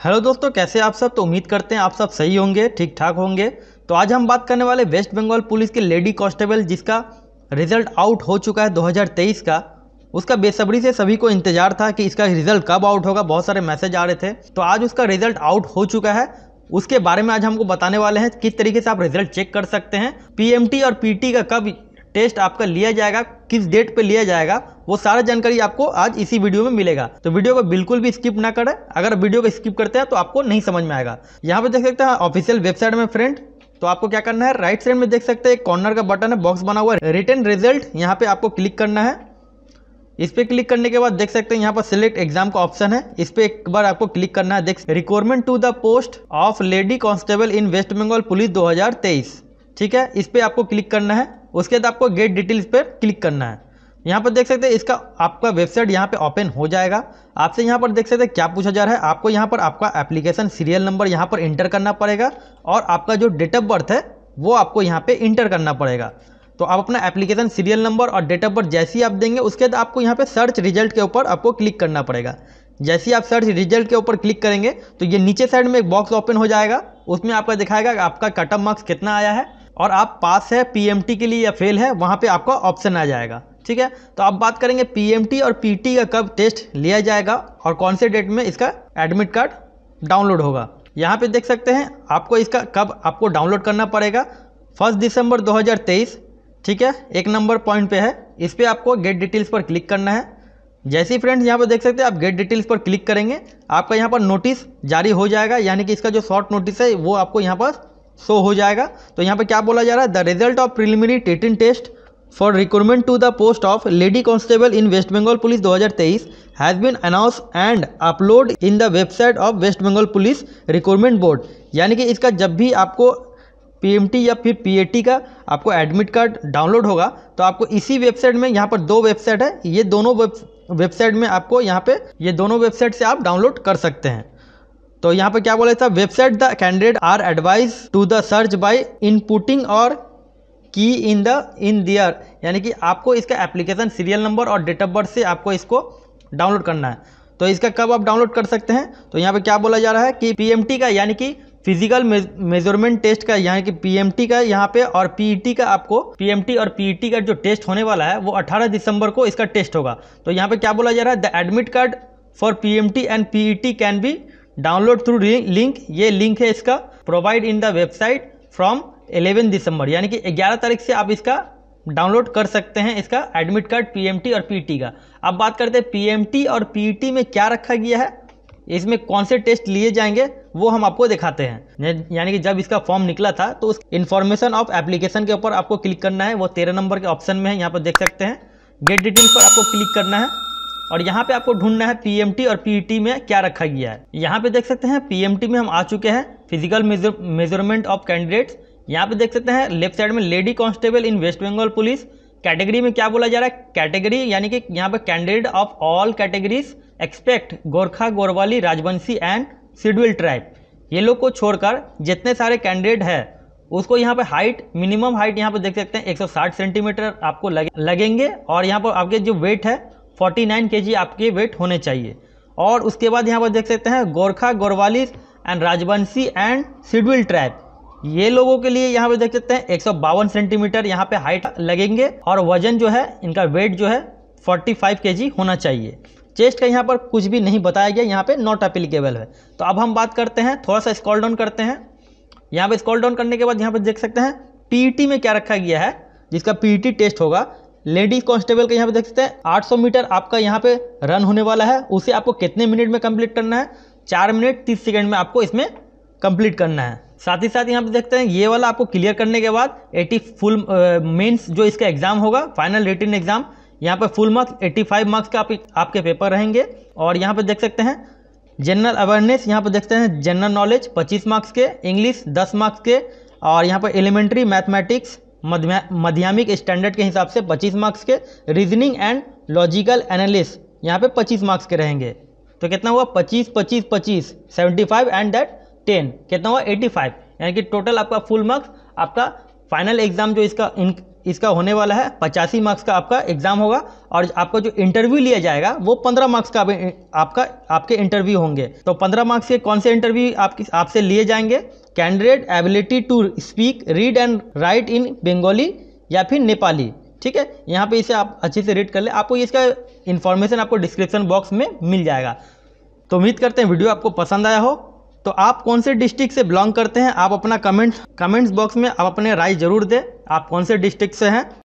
Hello दोस्तों, कैसे आप सब? तो उम्मीद करते हैं आप सब सही होंगे ठीक ठाक होंगे। तो आज हम बात करने वाले वेस्ट बंगाल पुलिस के लेडी कांस्टेबल, जिसका रिज़ल्ट आउट हो चुका है 2023 का। उसका बेसब्री से सभी को इंतज़ार था कि इसका रिज़ल्ट कब आउट होगा, बहुत सारे मैसेज आ रहे थे। तो आज उसका रिज़ल्ट आउट हो चुका है। उसके बारे में आज हमको बताने वाले हैं, किस तरीके से आप रिज़ल्ट चेक कर सकते हैं। पीएमटी और पीटी का कब टेस्ट आपका लिया जाएगा, किस डेट पे लिया जाएगा, वो सारा जानकारी आपको आज इसी वीडियो में मिलेगा। तो वीडियो को बिल्कुल भी स्किप ना करें। अगर वीडियो को स्किप करते हैं तो आपको नहीं समझ में आएगा। यहाँ पे देख सकते हैं ऑफिशियल वेबसाइट में फ्रेंड तो आपको क्या करना है, राइट साइड में देख सकते हैं एक कॉर्नर का बटन है, बॉक्स बना हुआ है, रिटर्न रिज़ल्ट, यहाँ पे आपको क्लिक करना है। इस पर क्लिक करने के बाद देख सकते हैं यहाँ पर सिलेक्ट एग्ज़ाम का ऑप्शन है। इस पर एक बार आपको क्लिक करना है, देख requirement to the post of lady constable in West Bengal police 2023 ठीक है? इस पर आपको क्लिक करना है। उसके बाद आपको गेट डिटेल्स पर क्लिक करना है। यहाँ पर देख सकते हैं इसका, आपका वेबसाइट यहाँ पे ओपन हो जाएगा। आपसे यहाँ पर देख सकते हैं क्या पूछा जा रहा है। आपको यहाँ पर आपका एप्लीकेशन सीरियल नंबर यहाँ पर इंटर करना पड़ेगा और आपका जो डेट ऑफ़ बर्थ है, वो आपको यहाँ पे इंटर करना पड़ेगा। तो आप अपना एप्लीकेशन सीरियल नंबर और डेट ऑफ़ बर्थ जैसे ही आप देंगे, उसके बाद आपको यहाँ पे सर्च रिज़ल्ट के ऊपर आपको क्लिक करना पड़ेगा। जैसे ही आप सर्च रिज़ल्ट के ऊपर क्लिक करेंगे तो ये नीचे साइड में एक बॉक्स ओपन हो जाएगा। उसमें आपका दिखाएगा आपका कट ऑफ़ मार्क्स कितना आया है। और आप पास है पीएमटी के लिए या फेल है, वहाँ पे आपका ऑप्शन आ जाएगा। ठीक है? तो आप बात करेंगे पीएमटी और पीटी का कब टेस्ट लिया जाएगा और कौन से डेट में इसका एडमिट कार्ड डाउनलोड होगा। यहाँ पे देख सकते हैं, आपको इसका कब आपको डाउनलोड करना पड़ेगा। फ़र्स्ट दिसंबर 2023 ठीक है? एक नंबर पॉइंट पे है। इस पर आपको गेट डिटेल्स पर क्लिक करना है। जैसे ही फ्रेंड्स यहाँ पर देख सकते हैं, आप गेट डिटेल्स पर क्लिक करेंगे। आपका यहाँ पर नोटिस जारी हो जाएगा, यानी कि इसका जो शॉर्ट नोटिस है, वो आपको यहाँ पर शो हो जाएगा। तो यहाँ पे क्या बोला जा रहा है? The result of preliminary written test for recruitment to the post of lady constable in West Bengal police 2023 has been announce and upload in the website of West Bengal police recruitment board यानी कि इसका जब भी आपको PMT या फिर PAT का आपको एडमिट कार्ड डाउनलोड होगा तो आपको इसी वेबसाइट में यहाँ पर दो वेबसाइट है। ये दोनों वेबसाइट में आपको यहाँ पे ये दोनों वेबसाइट से आप डाउनलोड कर सकते हैं। तो यहाँ पे क्या बोला था website the candidate are advise to the search by inputting और की इन द इन दियर यानी कि आपको इसका एप्लीकेशन सीरियल नंबर और डेट ऑफ़ बर्थ से आपको इसको डाउनलोड करना है। तो इसका कब आप डाउनलोड कर सकते हैं? तो यहाँ पे क्या बोला जा रहा है कि पीएमटी का, यानी कि फ़िज़िकल मेज़रमेंट टेस्ट का, यानी कि पीएमटी का यहाँ पे और पीईटी का आपको पीएमटी और पीईटी का जो टेस्ट होने वाला है, वो 18 दिसंबर को इसका टेस्ट होगा। तो यहाँ पे क्या बोला जा रहा है? The admit card for PMT and PET can be download through link, ये लिंक है इसका provide in the website from 11 December, यानी कि 11 तारीख से आप इसका डाउनलोड कर सकते हैं इसका एडमिट कार्ड पीएमटी और पीटी का। अब बात करते हैं पीएमटी और पीटी में क्या रखा गया है, इसमें कौन से टेस्ट लिए जाएँगे, वो हम आपको दिखाते हैं। यानी कि जब इसका फॉर्म निकला था तो उस इन्फॉर्मेशन ऑफ़ एप्लीकेशन के ऊपर आपको क्लिक करना है, वो तेरह नंबर के ऑप्शन में है, यहाँ पर देख सकते हैं। गेट डिटेल्स पर आपको क्लिक करना है। और यहाँ पे आपको ढूंढना है पीएमटी और पीईटी में क्या रखा गया है। यहाँ पे देख सकते हैं पीएमटी में हम आ चुके हैं फ़िज़िकल मेज़रमेंट ऑफ़ कैंडिडेट्स यहाँ पे देख सकते हैं लेफ़्ट साइड में lady constable in West Bengal police category में क्या बोला जा रहा है? कैटेगरी यानी कि यहाँ पे candidate of all categories expect Gorkha Garhwali Rajbanshi and schedule tribe ये लोग को छोड़कर जितने सारे कैंडिडेट है उसको यहाँ पे हाइट मिनिमम हाइट यहाँ पे देख सकते हैं। 160 सेंटीमीटर आपको लगे, लगेंगे और यहाँ पर आपके जो वेट है 49 नाइन के जी आपके वेट होने चाहिए। और उसके बाद यहाँ पर देख सकते हैं, Gorkha Garhwali and Rajbanshi and schedule tribe ये लोगों के लिए यहाँ पे देख सकते हैं, एक सेंटीमीटर यहाँ पे हाइट लगेंगे और वज़न जो है, इनका वेट जो है 45 केजी होना चाहिए। चेस्ट का यहाँ पर कुछ भी नहीं बताया गया, यहाँ पे नॉट अप्लीकेबल है। तो अब हम बात करते हैं, थोड़ा सा स्कॉल डाउन करते हैं। यहाँ पे स्कॉल डाउन करने के बाद यहाँ पे देख सकते हैं पीईटी में क्या रखा गया है, जिसका पीईटी टेस्ट होगा लेडीज़ कांस्टेबल का यहाँ पे देख सकते हैं 800 मीटर आपका यहाँ पे रन होने वाला है उसे आपको कितने मिनट में कंप्लीट करना है? चार मिनट तीस सेकंड में आपको इसमें कंप्लीट करना है। साथ ही साथ यहाँ पे देखते हैं ये वाला आपको क्लियर करने के बाद 80 फुल मेंस जो इसका एग्ज़ाम होगा फाइनल रिटर्न एग्ज़ाम यहाँ पर फुल मार्क्स 85 मार्क्स के आप, आपके पेपर रहेंगे। और यहाँ पे देख सकते हैं जनरल अवेयरनेस यहाँ पे देखते हैं जनरल नॉलेज 25 मार्क्स के इंग्लिश 10 मार्क्स के और यहाँ पर एलिमेंट्री मैथमेटिक्स मध्यमिक स्टैंडर्ड के हिसाब से 25 मार्क्स के रीजनिंग एंड लॉजिकल एनालिस यहाँ पे 25 मार्क्स के रहेंगे। तो कितना हुआ? 25 25 25 75 एंड दैट 10 कितना हुआ? 85 यानी कि टोटल आपका फुल मार्क्स आपका फाइनल एग्ज़ाम जो इसका इसका होने वाला है, पचासी मार्क्स का आपका एग्ज़ाम होगा और आपका जो इंटरव्यू लिया जाएगा, वो पंद्रह मार्क्स का आपका, आपके इंटरव्यू होंगे। तो पंद्रह मार्क्स के कौन से इंटरव्यू आपकी आपसे लिए जाएँगे? Candidate ability to speak read and write in Bengali या फिर नेपाली ठीक है? यहाँ पे इसे आप अच्छे से रीड कर ले। आपको इसका इन्फॉर्मेशन आपको डिस्क्रिप्शन बॉक्स में मिल जाएगा। तो उम्मीद करते हैं वीडियो आपको पसंद आया हो। तो आप कौन से डिस्ट्रिक्ट से बिलोंग करते हैं? आप अपना कमेंट कमेंट्स बॉक्स में आप अपने राय ज़रूर दें। आप कौन से डिस्ट्रिक्ट से हैं?